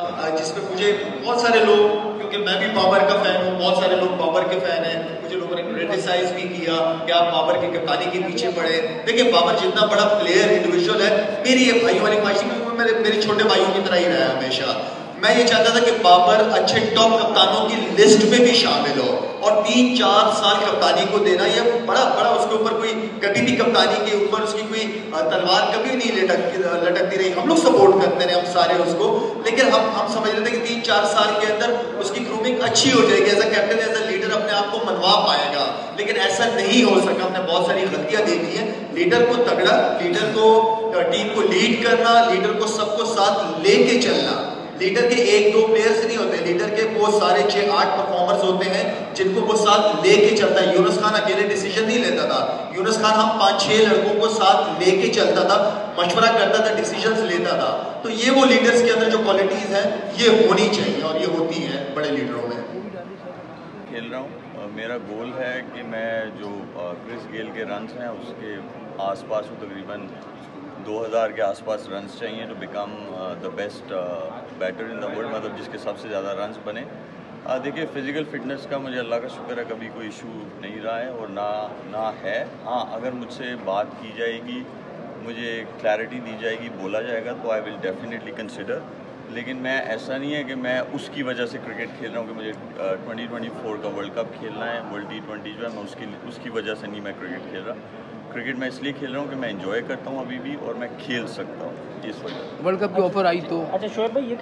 जिसमें मुझे बहुत सारे लोग, क्योंकि मैं भी बाबर का फ़ैन हूँ, बहुत सारे लोग बाबर के फ़ैन हैं, मुझे लोगों ने क्रिटिसाइज भी किया कि आप बाबर की कप्तानी के पीछे पड़े। देखिए, बाबर जितना बड़ा प्लेयर इंडिविजुअल है, मेरी ये भाइयों वाली ख्वाहिश क्योंकि मेरे मेरे छोटे भाइयों की तरह ही रहा है हमेशा। मैं ये चाहता था कि बाबर अच्छे टॉप कप्तानों की लिस्ट में भी शामिल हो और तीन चार साल कप्तानी को देना यह बड़ा बड़ा उसके ऊपर कोई कभी भी कप्तानी के ऊपर उसकी कोई तलवार कभी नहीं लटक, लटकती रही। हम लोग सपोर्ट करते रहे, हम सारे उसको। लेकिन हम हम समझ रहे थे कि तीन चार साल के अंदर उसकी ग्रूमिंग अच्छी हो जाएगी। As a captain as a leader अपने आप को मनवा पाएगा। लेकिन ऐसा नहीं हो सका। हमने बहुत सारी गलतियाँ देखी हैं। लीडर को तगड़ा लीडर को टीम को लीड करना लीडर को सबको साथ लेके चलना। लीडर के एक, दो लीडर के वो सारे छह, आठ परफॉर्मर्स होते हैं, जिनको वो साथ लेके चलता है। यूनुस खान अकेले डिसीज़न नहीं लेता था। यूनुस खान हम पाँच, छह लड़कों को साथ लेके चलता था, मशवरा करता था डिसीज़न लेता था। तो ये वो लीडर्स के अंदर जो क्वालिटीज है, ये होनी चाहिए और ये होती है बड़े लीडरों में। खेल रहा हूँ। मेरा गोल है कि मैं जो क्रिस गेल के रन हैं, उसके आसपास तकरीबन 2000 के आसपास रन्स चाहिए to become the best batter in the world मतलब जिसके सबसे ज़्यादा रन्स बने। देखिए फ़िज़िकल फिटनेस का मुझे अल्लाह का शुक्र है, कभी कोई इशू नहीं रहा है और ना ना है। हाँ अगर मुझसे बात की जाएगी, मुझे क्लैरिटी दी जाएगी, बोला जाएगा तो आई विल डेफिनेटली कंसिडर लेकिन मैं, ऐसा नहीं है कि मैं उसकी वजह से क्रिकेट खेल रहा हूँ कि मुझे ट्वेंटी ट्वेंटी फोर का वर्ल्ड कप खेलना है वर्ल्ड टी ट्वेंटी जो है, मैं उसकी उसकी वजह से नहीं मैं क्रिकेट खेल रहा। क्रिकेट मैं इसलिए खेल रहा हूँ कि मैं इंजॉय करता हूँ अभी भी और मैं खेल सकता हूँ इस वजह वर्ल्ड कप की ऑफ़र आई तो। अच्छा शोएब भाई ये